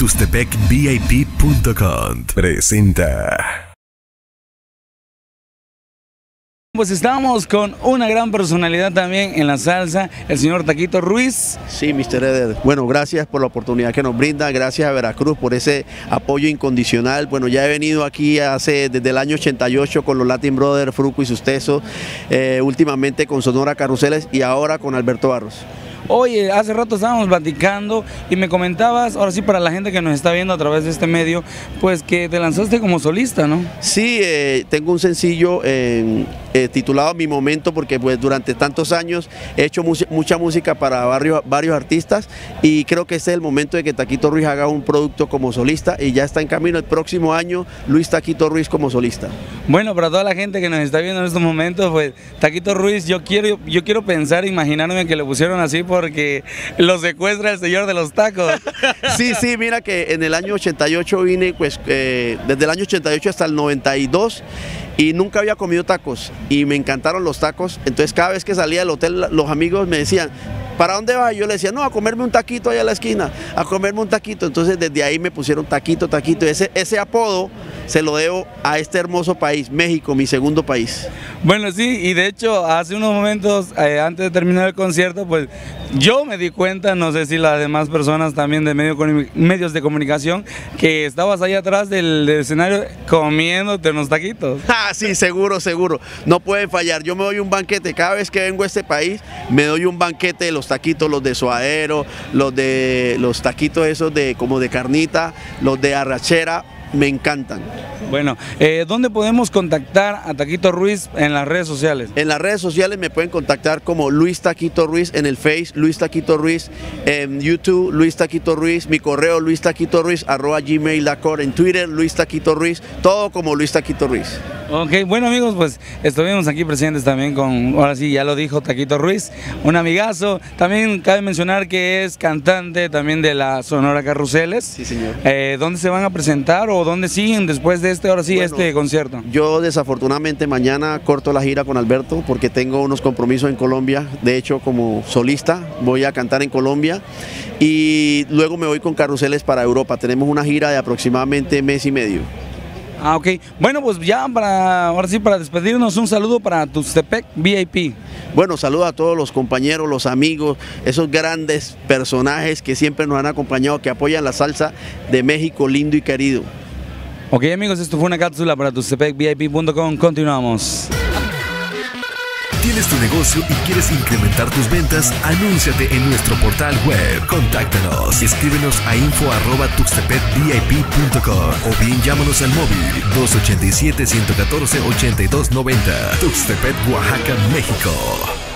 TustepecVIP.com presenta. Pues estamos con una gran personalidad también en la salsa, el señor Taquito Ruiz. Sí, Mr. Eder. Bueno, gracias por la oportunidad que nos brinda, gracias a Veracruz por ese apoyo incondicional. Bueno, ya he venido aquí hace desde el año 88 con los Latin Brothers, Fruco y sus tesos, eh, últimamente con Sonora Carruseles y ahora con Alberto Barros. Oye, hace rato estábamos platicando y me comentabas, ahora sí para la gente que nos está viendo a través de este medio, pues que te lanzaste como solista, ¿no? Sí, eh, tengo un sencillo eh, eh, titulado Mi Momento porque pues durante tantos años he hecho mucha música para varios, varios artistas y creo que este es el momento de que Taquito Ruiz haga un producto como solista y ya está en camino el próximo año Luis Taquito Ruiz como solista. Bueno, para toda la gente que nos está viendo en estos momentos, pues Taquito Ruiz, yo quiero, yo quiero pensar, imaginarme que le pusieron así porque lo secuestra el señor de los tacos. sí, sí, mira que en el año 88 vine, pues eh, desde el año 88 hasta el 92 y nunca había comido tacos y me encantaron los tacos. Entonces cada vez que salía del hotel los amigos me decían, ¿para dónde vas? Yo le decía, no, a comerme un taquito allá a la esquina, a comerme un taquito. Entonces desde ahí me pusieron taquito, taquito. Ese, ese apodo se lo debo a este hermoso país, México, mi segundo país. Bueno, sí, y de hecho hace unos momentos, eh, antes de terminar el concierto, pues yo me di cuenta, no sé si las demás personas también de medios de comunicación, que estabas ahí atrás del, escenario comiéndote unos taquitos. Ah, sí, seguro, seguro. No pueden fallar. Yo me doy un banquete. Cada vez que vengo a este país, me doy un banquete de los taquitos, los de suadero, los de los taquitos esos de como de carnita, los de arrachera me encantan. Bueno, eh, ¿dónde podemos contactar a Taquito Ruiz en las redes sociales? En las redes sociales me pueden contactar como Luis Taquito Ruiz en el Face, Luis Taquito Ruiz, en YouTube, Luis Taquito Ruiz, mi correo Luis Taquito Ruiz, arroba gmail.com, en Twitter, Luis Taquito Ruiz, todo como Luis Taquito Ruiz. Ok, bueno amigos, pues estuvimos aquí presentes también con, ahora sí, ya lo dijo Taquito Ruiz, un amigazo. También cabe mencionar que es cantante también de la Sonora Carruseles. Sí, señor. Eh, ¿Dónde se van a presentar o dónde siguen después de este, ahora sí, este concierto? Yo desafortunadamente mañana corto la gira con Alberto porque tengo unos compromisos en Colombia. De hecho, como solista voy a cantar en Colombia y luego me voy con Carruseles para Europa. Tenemos una gira de aproximadamente mes y medio. Ah, ok. Bueno, pues ya para, ahora sí, para despedirnos, un saludo para Tustepec VIP. Bueno, saludo a todos los compañeros, los amigos, esos grandes personajes que siempre nos han acompañado, que apoyan la salsa de México lindo y querido. Ok amigos, esto fue una cápsula para tustepecvip.com. Continuamos. ¿Tienes tu negocio y quieres incrementar tus ventas? Anúnciate en nuestro portal web. Contáctanos. Escríbenos a info.tuxtepecvip.com o bien llámanos al móvil 287-114-8290. Tuxtepec, Oaxaca, México.